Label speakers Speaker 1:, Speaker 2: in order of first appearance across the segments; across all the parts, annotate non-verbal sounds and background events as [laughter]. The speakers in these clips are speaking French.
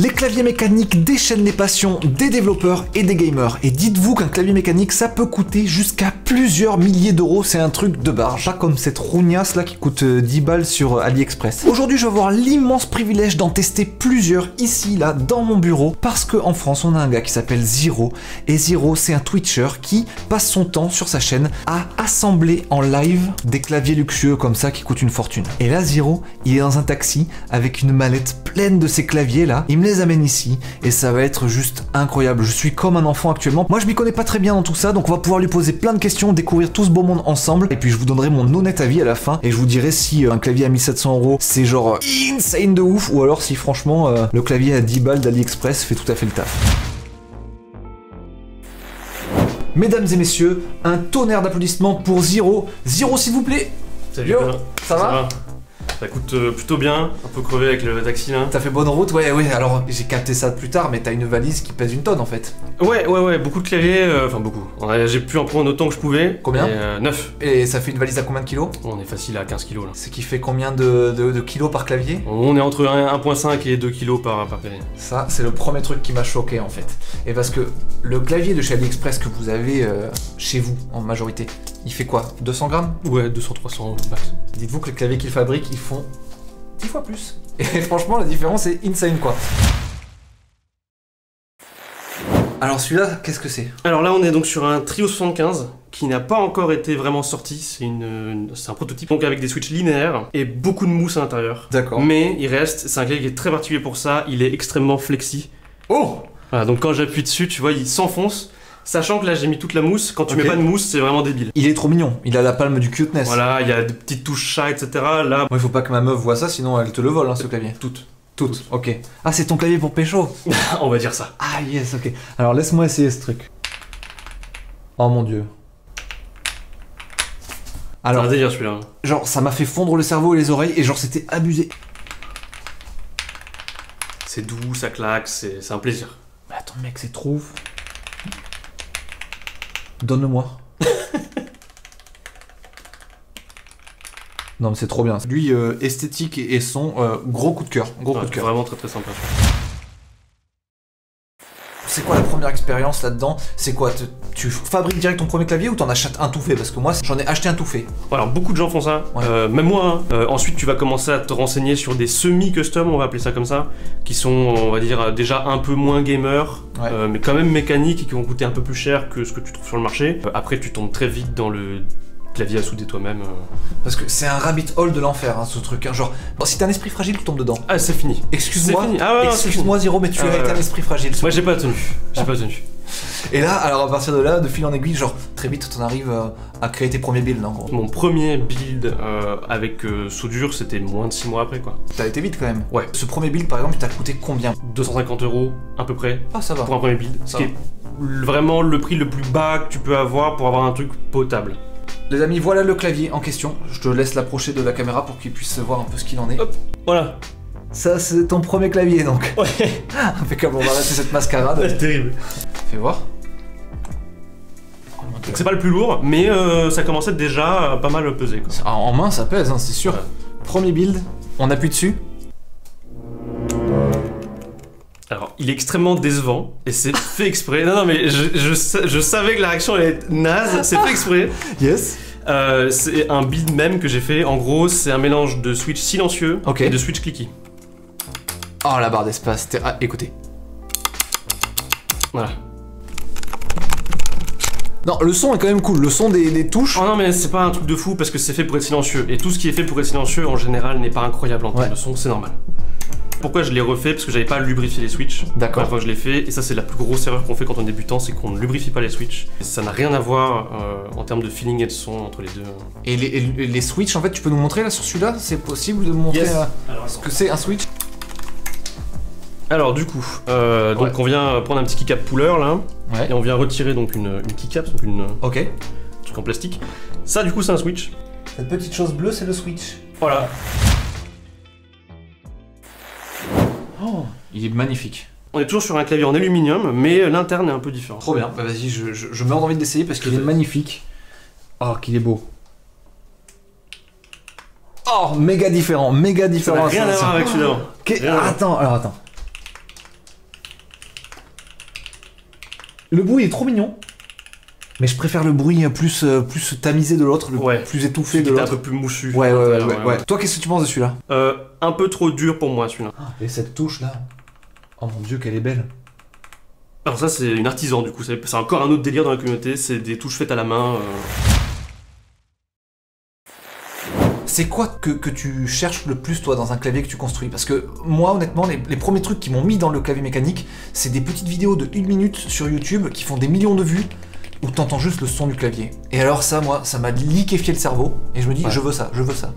Speaker 1: Les claviers mécaniques déchaînent les passions des développeurs et des gamers. Et dites-vous qu'un clavier mécanique, ça peut coûter jusqu'à plusieurs milliers d'euros. C'est un truc de barge. Pas comme cette rougnasse là qui coûte euh, 10 balles sur euh, AliExpress. Aujourd'hui, je vais avoir l'immense privilège d'en tester plusieurs ici, là, dans mon bureau. Parce qu'en France, on a un gars qui s'appelle Zero. Et Zero, c'est un Twitcher qui passe son temps sur sa chaîne à assembler en live des claviers luxueux comme ça qui coûtent une fortune. Et là, Zero, il est dans un taxi avec une mallette pleine de ces claviers là. Les amène ici et ça va être juste incroyable. Je suis comme un enfant actuellement. Moi, je m'y connais pas très bien dans tout ça, donc on va pouvoir lui poser plein de questions, découvrir tout ce beau monde ensemble. Et puis, je vous donnerai mon honnête avis à la fin et je vous dirai si euh, un clavier à 1700 euros c'est genre euh, insane de ouf ou alors si franchement euh, le clavier à 10 balles d'AliExpress fait tout à fait le taf. Mesdames et messieurs, un tonnerre d'applaudissements pour Zero. Zero, s'il vous plaît.
Speaker 2: Salut,
Speaker 1: Yo, ça va
Speaker 2: Ça coûte euh, plutôt bien, un peu crevé avec le taxi là.
Speaker 1: T'as fait bonne route Ouais, ouais, alors j'ai capté ça plus tard, mais t'as une valise qui pèse une tonne en fait.
Speaker 2: Ouais, ouais, ouais, beaucoup de claviers, euh, enfin beaucoup. J'ai pu en prendre autant que je pouvais.
Speaker 1: Combien
Speaker 2: Et, euh, 9.
Speaker 1: Et ça fait une valise à combien de kilos?
Speaker 2: On est facile à 15 kilos là.
Speaker 1: Ce qui fait combien de, de- de kilos par clavier?
Speaker 2: On est entre 1 1.5 et 2 kilos par, par clavier.
Speaker 1: Ça, c'est le premier truc qui m'a choqué en fait. Et parce que le clavier de chez AliExpress que vous avez euh, chez vous en majorité, il fait quoi 200 grammes?
Speaker 2: Ouais, 200-300 max.
Speaker 1: Dites-vous que les claviers qu'ils fabriquent, ils font 10 fois plus. Et [laughs] franchement, la différence est insane quoi. Alors celui-là, qu'est-ce que c'est?
Speaker 2: Alors là, on est donc sur un Trio 75 qui n'a pas encore été vraiment sorti. C'est une, c'est un prototype donc avec des switches linéaires et beaucoup de mousse à l'intérieur.
Speaker 1: D'accord.
Speaker 2: Mais il reste, c'est un clavier qui est très particulier pour ça. Il est extrêmement flexi.
Speaker 1: Oh
Speaker 2: Voilà, donc quand j'appuie dessus, tu vois, il s'enfonce. Sachant que là, j'ai mis toute la mousse. Quand tu mets pas de mousse, c'est vraiment débile.
Speaker 1: Il est trop mignon, il a la palme du cuteness.
Speaker 2: Voilà, il y a des petites touches chat, etc. Là,
Speaker 1: Moi, il faut pas que ma meuf voit ça, sinon elle te le vole, hein, ce clavier.
Speaker 2: toutes.
Speaker 1: Toutes, ok. Ah, c'est ton clavier pour pécho [laughs]
Speaker 2: On va dire ça.
Speaker 1: Ah, yes, ok. Alors, laisse-moi essayer ce truc. Oh mon dieu.
Speaker 2: Alors,
Speaker 1: Alors,
Speaker 2: un délire celui-là.
Speaker 1: genre, ça m'a fait fondre le cerveau et les oreilles, et genre, c'était abusé.
Speaker 2: C'est doux, ça claque, c'est c'est un plaisir.
Speaker 1: Mais attends, mec, c'est trop ouf. Donne-le-moi. [laughs] non, mais c'est trop bien. Lui, euh, esthétique et son, euh, gros coup de cœur. Gros
Speaker 2: Ouais,
Speaker 1: coup de cœur.
Speaker 2: Vraiment très très sympa.
Speaker 1: C'est quoi la première expérience là-dedans? C'est quoi te- Tu fabriques direct ton premier clavier ou t'en achètes un tout fait? Parce que moi, j'en ai acheté un tout fait.
Speaker 2: Alors beaucoup de gens font ça,
Speaker 1: Ouais.
Speaker 2: Euh, même moi. hein. Euh, ensuite, tu vas commencer à te renseigner sur des semi-custom, on va appeler ça comme ça, qui sont, on va dire, déjà un peu moins gamer,
Speaker 1: Ouais.
Speaker 2: euh, mais quand même mécaniques et qui vont coûter un peu plus cher que ce que tu trouves sur le marché. Après, tu tombes très vite dans le clavier à souder toi-même. euh.
Speaker 1: Parce que c'est un rabbit hole de l'enfer, hein, ce truc. hein. Genre, bon, si t'as un esprit fragile, tu tombes dedans.
Speaker 2: Ah, c'est fini.
Speaker 1: Excuse-moi.
Speaker 2: Ah
Speaker 1: Excuse-moi, Zero, mais tu
Speaker 2: Ah
Speaker 1: as été un esprit fragile.
Speaker 2: Moi, j'ai pas tenu. J'ai pas tenu. [laughs]
Speaker 1: Et là, alors à partir de là, de fil en aiguille, genre, très vite, t'en arrives euh, à créer tes premiers builds, en gros.
Speaker 2: Mon premier build euh, avec euh, soudure, c'était moins de 6 mois après, quoi.
Speaker 1: T'as été vite quand même.
Speaker 2: Ouais.
Speaker 1: Ce premier build, par exemple, il t'a coûté combien?
Speaker 2: 250 euros à peu près
Speaker 1: Ah, ça va.
Speaker 2: pour un premier build. Ce
Speaker 1: Ça
Speaker 2: qui est vraiment le prix le plus bas que tu peux avoir pour avoir un truc potable.
Speaker 1: Les amis, voilà le clavier en question. Je te laisse l'approcher de la caméra pour qu'il puisse voir un peu ce qu'il en est.
Speaker 2: Hop. Voilà.
Speaker 1: Ça, c'est ton premier clavier, donc.
Speaker 2: Ouais, [laughs]
Speaker 1: Impeccable, on va arrêter cette mascarade.
Speaker 2: c'est terrible.
Speaker 1: Fais voir.
Speaker 2: Donc c'est pas le plus lourd, mais euh, ça commençait déjà à pas mal peser. Quoi.
Speaker 1: Ah, En main, ça pèse, hein, c'est sûr.
Speaker 2: Ouais.
Speaker 1: Premier build, on appuie dessus.
Speaker 2: Il est extrêmement décevant, et c'est [laughs] fait exprès. Non, non, mais je, je sa- je savais que la réaction allait être naze, c'est fait exprès. [laughs]
Speaker 1: Yes.
Speaker 2: Euh, c'est un build même que j'ai fait. En gros, c'est un mélange de switch silencieux et de switch clicky.
Speaker 1: Oh, la barre d'espace. Ah, écoutez.
Speaker 2: Voilà.
Speaker 1: Non, le son est quand même cool. Le son des, des touches.
Speaker 2: Oh non, mais c'est pas un truc de fou parce que c'est fait pour être silencieux. Et tout ce qui est fait pour être silencieux en général n'est pas incroyable en termes
Speaker 1: Ouais.
Speaker 2: de son, c'est normal. Pourquoi je l'ai refait Parce que j'avais pas lubrifié les switches. La
Speaker 1: D'accord.
Speaker 2: première fois que je l'ai fait, et ça c'est la plus grosse erreur qu'on fait quand on est débutant, c'est qu'on ne lubrifie pas les switches. Et ça n'a rien à voir euh, en termes de feeling et de son entre les deux.
Speaker 1: Et les, et les switches, en fait, tu peux nous montrer là sur celui-là? C'est possible de montrer
Speaker 2: Yes.
Speaker 1: euh,
Speaker 2: Alors,
Speaker 1: ce que c'est un switch?
Speaker 2: Alors du coup, euh, donc
Speaker 1: Ouais.
Speaker 2: on vient prendre un petit keycap puller là,
Speaker 1: Ouais.
Speaker 2: et on vient retirer donc une, une keycap, donc une
Speaker 1: Ok.
Speaker 2: truc en plastique. Ça du coup c'est un switch.
Speaker 1: Cette petite chose bleue, c'est le switch.
Speaker 2: Voilà.
Speaker 1: Il est magnifique.
Speaker 2: On est toujours sur un clavier en aluminium, mais l'interne est un peu différent.
Speaker 1: Trop bien. Bah, vas-y, je, je, je meurs d'envie d'essayer parce qu'il est magnifique. Oh, qu'il est beau. Oh, méga différent, méga
Speaker 2: Ça
Speaker 1: différent.
Speaker 2: n'a rien à voir avec celui d'avant.
Speaker 1: Ok,
Speaker 2: Rien à voir.
Speaker 1: Attends, alors attends. Le bruit est trop mignon. Mais je préfère le bruit plus, euh, plus tamisé de l'autre, le
Speaker 2: Ouais.
Speaker 1: plus étouffé de
Speaker 2: était un
Speaker 1: l'autre.
Speaker 2: peu plus moussu.
Speaker 1: Ouais, ouais, ouais, ouais, ouais. Toi, qu'est-ce que tu penses de celui-là?
Speaker 2: Euh, un peu trop dur pour moi celui-là.
Speaker 1: Et cette touche là. Oh mon dieu, qu'elle est belle.
Speaker 2: Alors ça c'est une artisan du coup, c'est encore un autre délire dans la communauté, c'est des touches faites à la main. euh.
Speaker 1: C'est quoi que, que tu cherches le plus toi dans un clavier que tu construis? Parce que moi honnêtement les, les premiers trucs qui m'ont mis dans le clavier mécanique c'est des petites vidéos de 1 minute sur YouTube qui font des millions de vues où t'entends juste le son du clavier. Et alors ça moi ça m'a liquéfié le cerveau et je me dis
Speaker 2: Ouais.
Speaker 1: je veux ça, je veux ça.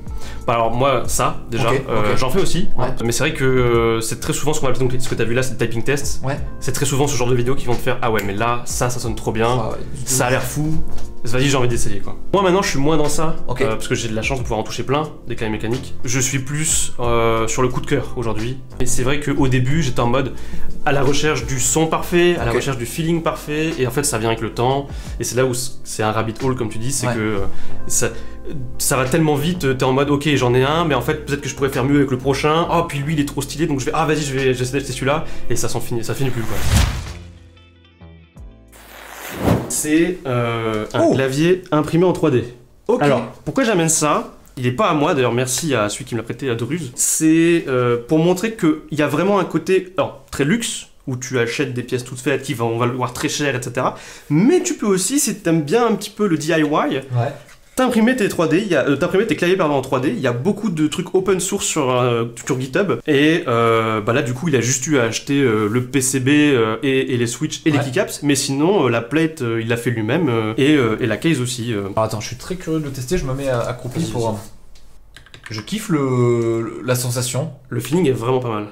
Speaker 2: Bah alors moi ça déjà, euh, j'en fais aussi,
Speaker 1: Ouais.
Speaker 2: mais c'est vrai que euh, c'est très souvent ce qu'on appelle donc ce que t'as vu là, c'est le typing test.
Speaker 1: Ouais.
Speaker 2: C'est très souvent ce genre de vidéos qui vont te faire ah ouais mais là ça ça sonne trop bien,
Speaker 1: Ah
Speaker 2: ça a l'air fou. Vas-y j'ai envie d'essayer quoi. Moi maintenant je suis moins dans ça euh, parce que j'ai de la chance de pouvoir en toucher plein des claviers mécaniques. Je suis plus euh, sur le coup de cœur aujourd'hui. Et c'est vrai qu'au début j'étais en mode à la recherche du son parfait, à la recherche du feeling parfait et en fait ça vient avec le temps et c'est là où c'est un rabbit hole comme tu dis, c'est
Speaker 1: Ouais.
Speaker 2: que euh, ça, ça va tellement vite, t'es en mode ok j'en ai un, mais en fait peut-être que je pourrais faire mieux avec le prochain. Oh puis lui il est trop stylé donc je vais ah vas-y je vais j'essaie d'acheter celui-là et ça s'en finit, ça finit plus quoi. C'est euh, un
Speaker 1: Oh.
Speaker 2: clavier imprimé en 3D.
Speaker 1: Ok.
Speaker 2: Alors pourquoi j'amène ça? Il est pas à moi, d'ailleurs merci à celui qui me l'a prêté, à Druz. C'est euh, pour montrer qu'il y a vraiment un côté alors, très luxe, où tu achètes des pièces toutes faites qui vont valoir très cher, etc. Mais tu peux aussi, si t'aimes bien un petit peu le DIY,
Speaker 1: Ouais.
Speaker 2: T'imprimer tes 3D, il y a, euh, t'imprimer tes claviers pardon, en 3D, il y a beaucoup de trucs open source sur, euh, sur GitHub. Et euh, bah là, du coup, il a juste eu à acheter le PCB et, et les switches et les keycaps. Mais sinon, la plate, il l'a fait lui-même. et, et la case aussi.
Speaker 1: Alors attends, je suis très curieux de le tester, je me mets à- accroupi pour... Je kiffe le- la sensation.
Speaker 2: Le feeling est vraiment pas mal.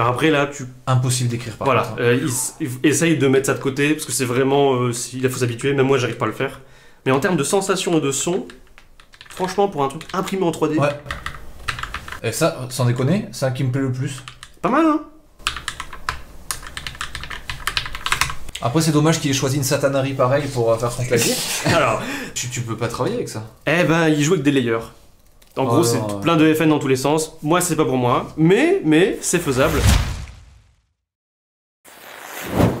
Speaker 2: Alors après, là, tu
Speaker 1: Impossible d'écrire par
Speaker 2: Voilà,
Speaker 1: contre.
Speaker 2: euh, il, essaye de mettre ça de côté parce que c'est vraiment. euh, il faut s'habituer, même moi j'arrive pas à le faire. Mais en termes de sensation et de son, franchement, pour un truc imprimé en 3D,
Speaker 1: Ouais. Et ça, sans déconner, c'est ça qui me plaît le plus.
Speaker 2: pas mal hein
Speaker 1: Après, c'est dommage qu'il ait choisi une satanerie pareille pour euh, faire son clavier. [laughs]
Speaker 2: Alors,
Speaker 1: tu, tu peux pas travailler avec ça.
Speaker 2: eh ben, il joue avec des layers. En
Speaker 1: Oh
Speaker 2: gros, c'est plein de FN dans tous les sens. Moi, c'est pas pour moi, mais, mais c'est faisable.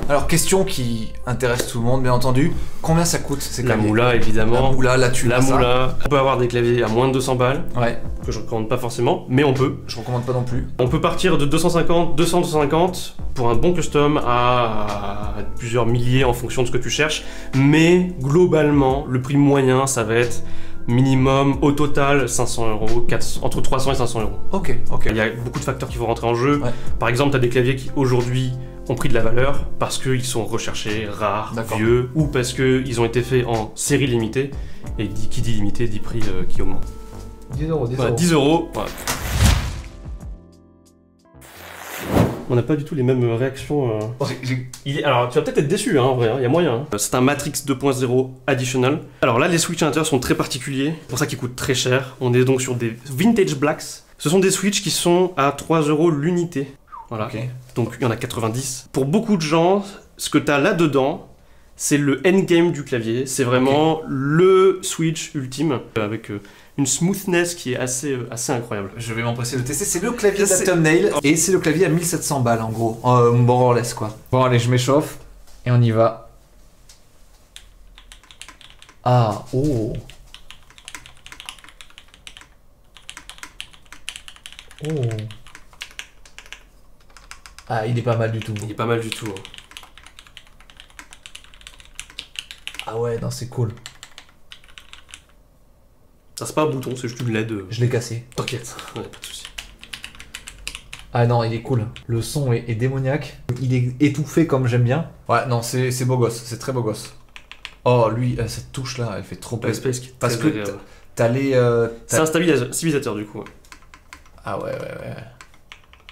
Speaker 1: Alors, question qui intéresse tout le monde, bien entendu. Combien ça coûte ces
Speaker 2: La
Speaker 1: claviers
Speaker 2: moula,
Speaker 1: La
Speaker 2: évidemment.
Speaker 1: moula, là, tu
Speaker 2: La
Speaker 1: ça
Speaker 2: moula. On peut avoir des claviers à moins de 200 balles,
Speaker 1: Ouais,
Speaker 2: que je recommande pas forcément, mais on peut.
Speaker 1: je recommande pas non plus.
Speaker 2: On peut partir de 250, 200, 250 pour un bon custom à plusieurs milliers en fonction de ce que tu cherches. Mais globalement, le prix moyen, ça va être minimum au total 500 euros, 400 entre 300 et 500 euros.
Speaker 1: Ok, ok.
Speaker 2: Il y a beaucoup de facteurs qui vont rentrer en jeu.
Speaker 1: Ouais.
Speaker 2: Par exemple, tu as des claviers qui aujourd'hui ont pris de la valeur parce qu'ils sont recherchés, rares, vieux, ou parce qu'ils ont été faits en série limitée. Et qui dit limité dit prix euh, qui augmente.
Speaker 1: 10 euros, 10
Speaker 2: Voilà,
Speaker 1: euros.
Speaker 2: 10 euros. voilà. On n'a pas du tout les mêmes réactions. euh.
Speaker 1: Oh,
Speaker 2: Il Alors, tu vas peut-être être déçu, hein, en vrai, il y a moyen. hein. C'est un Matrix 2.0 additional. Alors là, les switches à l'intérieur sont très particuliers, c'est pour ça qu'ils coûtent très cher. On est donc sur des Vintage Blacks. Ce sont des switches qui sont à 3 euros l'unité. Voilà. Donc il y en a 90. Pour beaucoup de gens, ce que tu as là-dedans, c'est le endgame du clavier. C'est vraiment le switch ultime euh, avec euh, une smoothness qui est assez, euh, assez incroyable.
Speaker 1: Je vais m'empresser de tester. C'est le clavier de la thumbnail et c'est le clavier à 1700 balles en gros. Euh, bon, on laisse quoi. Bon, allez, je m'échauffe et on y va. Ah, oh. Oh. Ah, il est pas mal du tout.
Speaker 2: Il est pas mal du tout. hein.
Speaker 1: Ah ouais, non, c'est cool.
Speaker 2: Ça c'est pas un bouton, c'est juste une LED. euh,
Speaker 1: Je l'ai cassé.
Speaker 2: T'inquiète, ouais, pas de soucis.
Speaker 1: Ah non, il est cool. Le son est, est démoniaque. Il est étouffé comme j'aime bien. Ouais, non, c'est c'est beau gosse. C'est très beau gosse. Oh, lui, euh, cette touche là, elle fait trop
Speaker 2: Open
Speaker 1: plaisir.
Speaker 2: Space qui est
Speaker 1: Parce
Speaker 2: très
Speaker 1: que
Speaker 2: agréable.
Speaker 1: T'as les. euh, t'as-
Speaker 2: C'est un stabilisateur, stabilisateur, du coup. ouais.
Speaker 1: Ah ouais, ouais, ouais.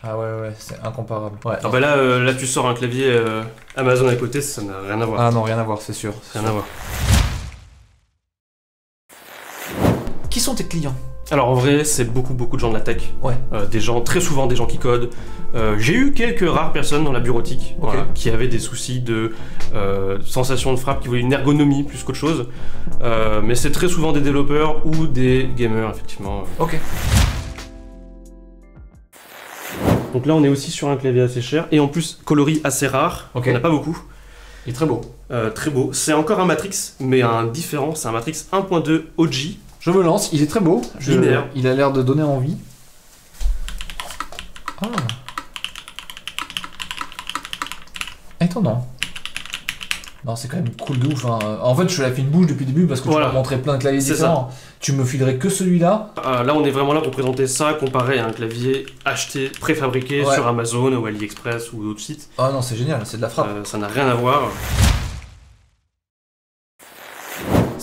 Speaker 1: Ah ouais, ouais, c'est incomparable. Ouais.
Speaker 2: Ah bah là, euh, là tu sors un clavier euh, Amazon à côté, ça n'a rien à voir.
Speaker 1: Ah non, rien à voir, c'est sûr.
Speaker 2: Rien à voir.
Speaker 1: Qui sont tes clients
Speaker 2: Alors en vrai, c'est beaucoup beaucoup de gens de la tech.
Speaker 1: Ouais.
Speaker 2: Euh, des gens, très souvent des gens qui codent. Euh, J'ai eu quelques rares personnes dans la bureautique voilà, qui avaient des soucis de euh, sensation de frappe, qui voulaient une ergonomie plus qu'autre chose. Euh, mais c'est très souvent des développeurs ou des gamers, effectivement.
Speaker 1: Ok.
Speaker 2: Donc là, on est aussi sur un clavier assez cher et en plus coloris assez rare.
Speaker 1: Ok.
Speaker 2: On n'a pas beaucoup.
Speaker 1: Il est très beau.
Speaker 2: Très beau. C'est encore un Matrix, mais un différent. C'est un Matrix 1.2 OG.
Speaker 1: Je me lance, il est très beau. Je-. Il a l'air de donner envie. Ah. Étonnant. Non, c'est quand même cool de ouf. hein. En fait, je l'ai fait une bouche depuis le début parce que
Speaker 2: Voilà.
Speaker 1: tu m'as montré plein de claviers différents. Tu me filerais que celui-là.
Speaker 2: Euh, là, on est vraiment là pour présenter ça comparé à un clavier acheté, préfabriqué
Speaker 1: Ouais.
Speaker 2: sur Amazon ou AliExpress ou d'autres sites.
Speaker 1: Ah non, c'est génial, c'est de la frappe.
Speaker 2: Euh, ça n'a rien à voir.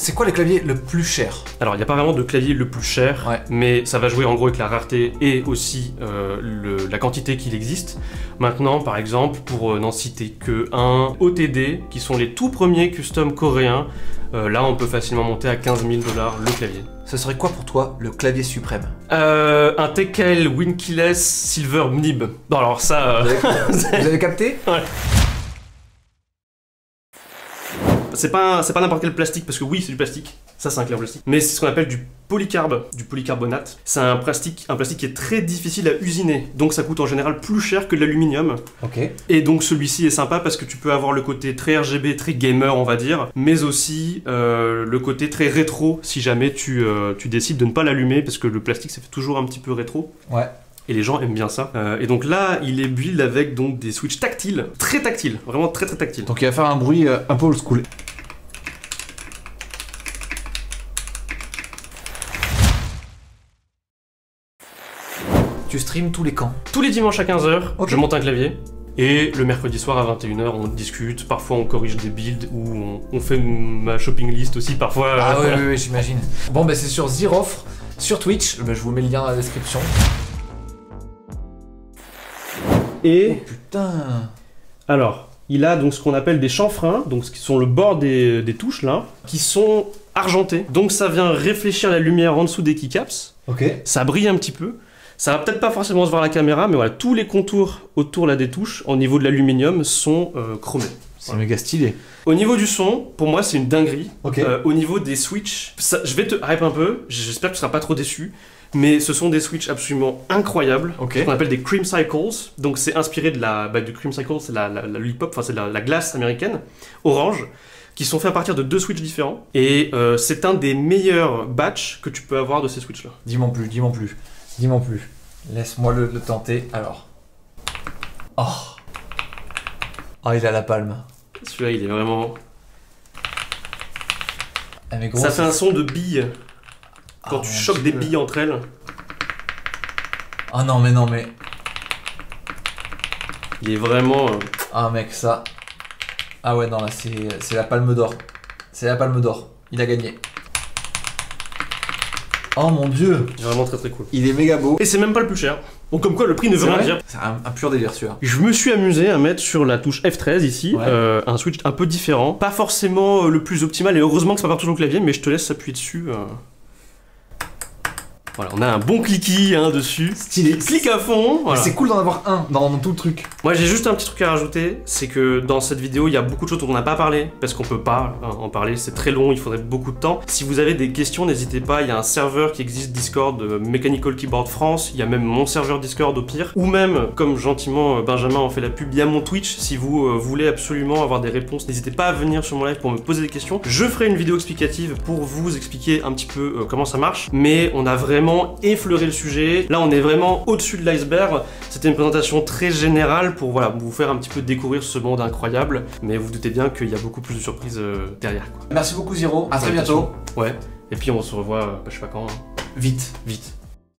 Speaker 1: C'est quoi les claviers le plus cher
Speaker 2: Alors, il n'y a pas vraiment de clavier le plus cher,
Speaker 1: Ouais.
Speaker 2: mais ça va jouer en gros avec la rareté et aussi euh, le- la quantité qu'il existe. Maintenant, par exemple, pour euh, n'en citer que un, OTD, qui sont les tout premiers custom coréens, euh, là, on peut facilement monter à 15 000 dollars le clavier.
Speaker 1: Ce serait quoi pour toi le clavier suprême
Speaker 2: Euh, un TKL Winkeyless Silver Nib. Bon, alors ça,
Speaker 1: Vous avez, [laughs] vous avez capté
Speaker 2: c'est pas, c'est pas n'importe quel plastique, parce que oui, c'est du plastique. Ça, c'est un clair plastique. Mais c'est ce qu'on appelle du polycarbe, du polycarbonate. C'est un plastique, un plastique qui est très difficile à usiner. Donc, ça coûte en général plus cher que de l'aluminium.
Speaker 1: Ok.
Speaker 2: Et donc celui-ci est sympa parce que tu peux avoir le côté très RGB, très gamer on va dire, mais aussi euh, le côté très rétro si jamais tu, euh, tu décides de ne pas l'allumer parce que le plastique ça fait toujours un petit peu rétro.
Speaker 1: Ouais.
Speaker 2: Et les gens aiment bien ça. Euh, et donc là, il est build avec donc des switches tactiles, très tactiles, vraiment très très tactiles.
Speaker 1: Donc il va faire un bruit euh, un peu old school. Tu streams tous les camps.
Speaker 2: Tous les dimanches à 15h,
Speaker 1: Ok.
Speaker 2: je monte un clavier. Et le mercredi soir à 21h, on discute. Parfois, on corrige des builds ou on, on fait ma shopping list aussi. Parfois,
Speaker 1: Ah
Speaker 2: euh,
Speaker 1: oui,
Speaker 2: voilà.
Speaker 1: oui, oui, j'imagine. Bon, bah c'est sur Ziroffre, sur Twitch. Bah, je vous mets le lien dans la description.
Speaker 2: Et
Speaker 1: Putain.
Speaker 2: Alors, il a donc ce qu'on appelle des chanfreins, donc ce qui sont le bord des, des touches là, qui sont argentés. Donc ça vient réfléchir la lumière en dessous des keycaps.
Speaker 1: Ok.
Speaker 2: Ça brille un petit peu. Ça va peut-être pas forcément se voir à la caméra, mais voilà, tous les contours autour là des touches, au niveau de l'aluminium, sont euh, chromés.
Speaker 1: C'est méga stylé.
Speaker 2: Au niveau du son, pour moi, c'est une dinguerie.
Speaker 1: Ok.
Speaker 2: Euh, au niveau des switches, ça- je vais te hype un peu. J'espère que tu seras pas trop déçu. Mais ce sont des switches absolument incroyables. Ce qu'on appelle des cream cycles. Donc c'est inspiré de la, bah, du cream cycle, c'est la, la, la lollipop, enfin c'est la, la glace américaine, orange, qui sont faits à partir de deux switches différents. Et euh, c'est un des meilleurs batchs que tu peux avoir de ces switches-là.
Speaker 1: Dis-moi plus, dis-moi plus. Dis-moi plus. Laisse-moi le, le tenter. Alors. Oh. Oh, il a la palme.
Speaker 2: Celui-là, il est vraiment.
Speaker 1: Ah, mais gros,
Speaker 2: Ça fait un son de billes. Quand
Speaker 1: Ah,
Speaker 2: tu
Speaker 1: mon
Speaker 2: choques des billes entre elles,
Speaker 1: Ah non, mais non, mais.
Speaker 2: il est vraiment. euh,
Speaker 1: Ah, mec, ça. Ah ouais, non, là, c'est c'est la palme d'or. C'est la palme d'or. Il a gagné. Oh mon dieu.
Speaker 2: il est vraiment très très cool.
Speaker 1: Il est méga beau.
Speaker 2: Et c'est même pas le plus cher. Donc comme quoi le prix ne veut
Speaker 1: C'est
Speaker 2: rien
Speaker 1: vrai
Speaker 2: dire.
Speaker 1: C'est un, un pur délire, celui-là.
Speaker 2: Je me suis amusé à mettre sur la touche F13 ici
Speaker 1: Ouais.
Speaker 2: euh, un switch un peu différent, pas forcément euh, le plus optimal et heureusement que ça pas toujours au clavier, mais je te laisse appuyer dessus. euh. Voilà, on a un bon clicky hein, dessus.
Speaker 1: Stylé.
Speaker 2: Clique à fond. voilà.
Speaker 1: C'est cool d'en avoir un dans, dans tout le truc.
Speaker 2: Moi j'ai juste un petit truc à rajouter, c'est que dans cette vidéo il y a beaucoup de choses dont on n'a pas parlé, parce qu'on peut pas hein, en parler, c'est très long, il faudrait beaucoup de temps. Si vous avez des questions, n'hésitez pas, il y a un serveur qui existe Discord, euh, Mechanical Keyboard France, il y a même mon serveur Discord au pire, ou même, comme gentiment euh, Benjamin en fait la pub, il y a mon Twitch, si vous euh, voulez absolument avoir des réponses, n'hésitez pas à venir sur mon live pour me poser des questions. Je ferai une vidéo explicative pour vous expliquer un petit peu euh, comment ça marche, mais on a vraiment effleuré le sujet. Là on est vraiment au-dessus de l'iceberg, c'était une présentation très générale pour voilà, vous faire un petit peu découvrir ce monde incroyable, mais vous doutez bien qu'il y a beaucoup plus de surprises euh, derrière. Quoi.
Speaker 1: Merci beaucoup, Ziro. À très bientôt.
Speaker 2: Ouais, et puis on se revoit, euh, je sais pas quand, hein.
Speaker 1: Vite.
Speaker 2: vite.